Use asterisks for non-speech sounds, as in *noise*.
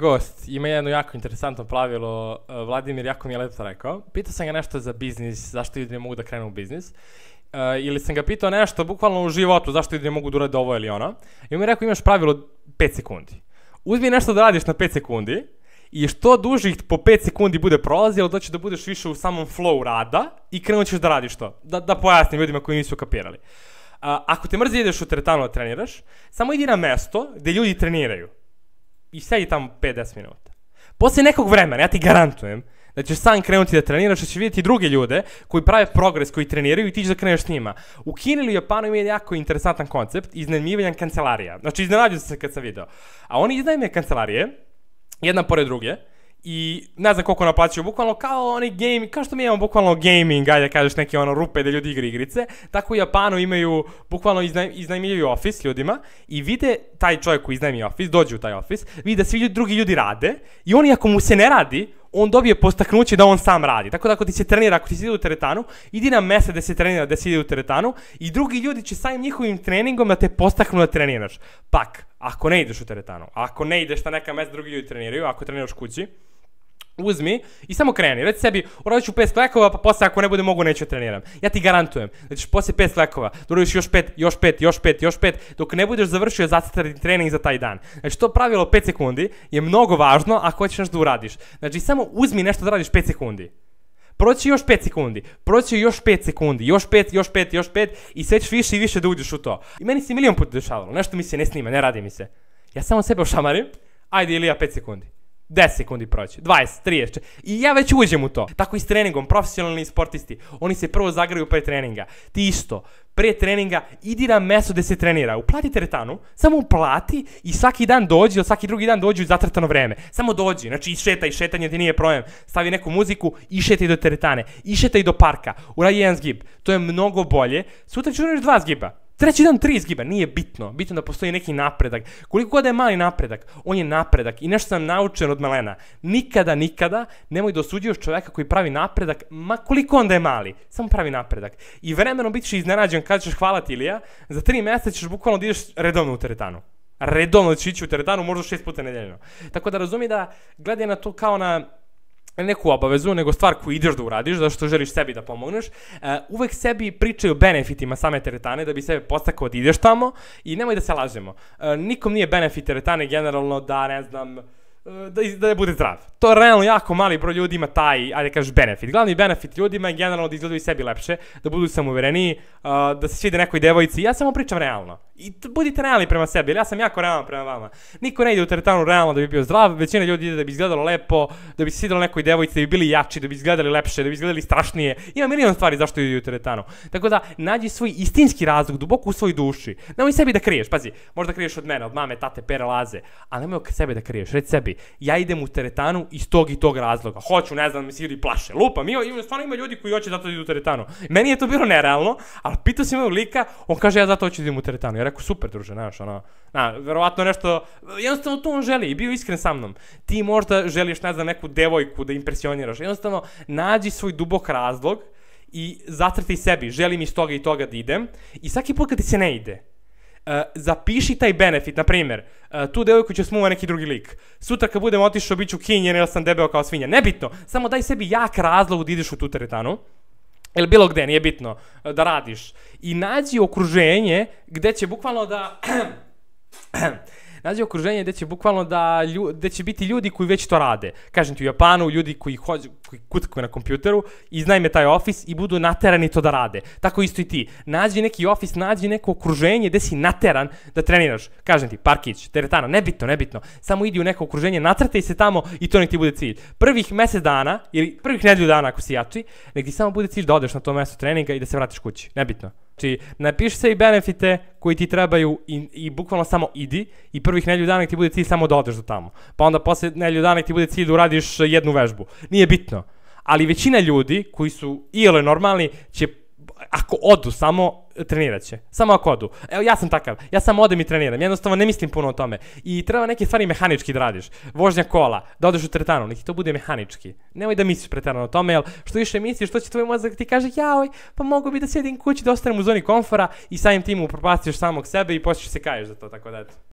Gost ima jedno jako interesantno pravilo, uh, Vladimir jako mi je lepo rekao. Pitao sam ga nešto za biznis, zašto ljudi ne mogu da krenu u biznis. Uh, ili sam ga pitao nešto bukvalno u životu, zašto ljudi ne mogu da urade ovo ili ono. I on mi je rekao imaš pravilo 5 sekundi. Uzmi nešto da radiš na 5 sekundi i što dužih po 5 sekundi bude prolazilo, da će da budeš više u samom flow rada i krenut ćeš da radiš to. Da, da pojasnim ljudima koji nisu kapirali. Uh, ako te mrzi ideš u teretanu da treniraš, samo idi na mesto gde ljudi treniraju i sedi tamo 5-10 minuta. Posle nekog vremena, ja ti garantujem, da ćeš sam krenuti da treniraš, da ćeš vidjeti druge ljude koji prave progres, koji treniraju i ti ćeš da kreneš s njima. U Kini ili Japanu ima jako interesantan koncept iznajmljivanja kancelarija. Znači, iznenađu se kad sam video. A oni iznajme kancelarije, jedna pored druge, i ne znam koliko naplaćaju, bukvalno kao oni game, kao što mi imamo bukvalno gaming, ajde kažeš neke ono rupe da ljudi igra igrice, tako u Japanu imaju bukvalno iznaj, iznajmljuju ofis ljudima i vide taj čovjek koji iznajmi ofis, dođe u taj ofis, vide da svi ljudi, drugi ljudi rade i oni ako mu se ne radi, on dobije postaknuće da on sam radi. Tako da ako ti se trenira, ako ti se ide u teretanu, idi na mese da se trenira, da se ide u teretanu i drugi ljudi će samim njihovim treningom da te postaknu da treniraš. Pak, ako ne ideš u teretanu, ako ne ideš na neka mesta drugi ljudi treniraju, ako treniraš kući, uzmi i samo kreni. Reci sebi, uradit ću 5 flekova, pa posle ako ne bude mogu neću da treniram. Ja ti garantujem da ćeš posle 5 flekova da uradiš još 5, još 5, još 5, još 5, dok ne budeš završio zacrtani trening za taj dan. Znači to pravilo 5 sekundi je mnogo važno ako hoćeš nešto da uradiš. Znači samo uzmi nešto da radiš 5 sekundi. Proći još 5 sekundi, proći još 5 sekundi, još 5, još 5, još 5 i sve ćeš više i više da uđeš u to. I meni se milion puta dešavalo, nešto mi se ne snima, ne radi mi se. Ja samo sebe ošamarim, ajde Ilija 5 sekundi. 10 sekundi proći, 20, 30. I ja već uđem u to. Tako i s treningom, profesionalni sportisti, oni se prvo zagraju pre treninga. Ti isto, pre treninga idi na mesto gde se trenira. Uplati teretanu, samo uplati i svaki dan dođi, ili svaki drugi dan dođi u zatrtano vreme. Samo dođi, znači i šetaj, šetanje ti nije problem. Stavi neku muziku i šetaj do teretane, i šetaj do parka. Uradi jedan zgib. To je mnogo bolje. Sutra ću dva zgiba. Treći dan tri izgiba, nije bitno. Bitno da postoji neki napredak. Koliko god da je mali napredak, on je napredak. I nešto sam naučen od malena. Nikada, nikada nemoj da osuđuješ čoveka koji pravi napredak, ma koliko onda je mali. Samo pravi napredak. I vremenom bit ćeš iznenađen kada ćeš hvala ti Ilija, za tri meseca ćeš bukvalno da ideš redovno u teretanu. Redovno ćeš ići u teretanu, možda šest puta nedeljno. Tako da razumi da gledaj na to kao na neku obavezu, nego stvar koju ideš da uradiš, zato što želiš sebi da pomogneš, uh, uvek sebi pričaju benefitima same teretane, da bi sebe postakao da ideš tamo i nemoj da se lažemo. Uh, nikom nije benefit teretane generalno da, ne znam, da, da bude zdrav. To je realno jako mali broj ljudi ima taj, ajde kažeš, benefit. Glavni benefit ljudima je generalno da izgledaju sebi lepše, da budu samouvereniji, uh, da se svide nekoj devojci. Ja samo pričam realno. I budite realni prema sebi, jer ja sam jako realan prema vama. Niko ne ide u teretanu realno da bi bio zdrav, većina ljudi ide da bi izgledalo lepo, da bi se svidelo nekoj devojci, da bi bili jači, da bi izgledali lepše, da bi izgledali strašnije. Ima milion stvari zašto ide u teretanu. Tako da, nađi svoj istinski razlog, duboko u svojoj duši. Nemoj sebi da kriješ, pazi, možda kriješ od mene, od mame, tate, pere, laze, ali nemoj sebe da kriješ, reci sebi, ja idem u teretanu iz tog i tog razloga. Hoću, ne znam, mi se ljudi plaše. Lupa, mi, ima, stvarno ima ljudi koji hoće zato da idu u teretanu. Meni je to bilo nerealno, ali pitao sam ovog lika, on kaže ja zato hoću da idem u teretanu. Ja rekao, super, druže, znaš, ono, na, verovatno nešto, jednostavno to on želi i bio iskren sa mnom. Ti možda želiš, ne znam, neku devojku da impresioniraš. Jednostavno, nađi svoj dubok razlog i zacrti sebi, želim iz toga i toga da idem i svaki put kad ti se ne ide, Uh, zapiši taj benefit, na primjer, uh, tu devojku će smuva neki drugi lik. Sutra kad budem otišao, bit ću kinjen ili sam debeo kao svinja. Nebitno, samo daj sebi jak razlog da ideš u tu teretanu. Ili bilo gde, nije bitno, uh, da radiš. I nađi okruženje gde će bukvalno da... *clears throat* nađi okruženje gde će bukvalno da, gde će biti ljudi koji već to rade. Kažem ti u Japanu, ljudi koji, hođu, koji kutkaju na kompjuteru, iznajme taj ofis i budu naterani to da rade. Tako isto i ti. Nađi neki ofis, nađi neko okruženje gde si nateran da treniraš. Kažem ti, parkić, teretana, nebitno, nebitno. Samo idi u neko okruženje, natrtaj se tamo i to nek ti bude cilj. Prvih mesec dana, ili prvih nedelju dana ako si jači, nek ti samo bude cilj da odeš na to mesto treninga i da se vratiš kući. Nebitno. Znači, napiši se i benefite koji ti trebaju i, i bukvalno samo idi i prvih nedelju dana ti bude cilj samo da odeš do tamo. Pa onda posle nedelju dana ti bude cilj da uradiš jednu vežbu. Nije bitno. Ali većina ljudi koji su ili normalni će ako odu samo, trenirat će. Samo ako odu. Evo, ja sam takav. Ja samo odem i treniram. Jednostavno ne mislim puno o tome. I treba neke stvari mehanički da radiš. Vožnja kola, da odeš u teretanu, neki to bude mehanički. Nemoj da misliš pretarano o tome, jer što više misliš, što će tvoj mozak ti kaže, jaoj, pa mogu bi da sedim kući, da ostanem u zoni komfora i samim tim upropastiš samog sebe i počneš se kaješ za to, tako da eto.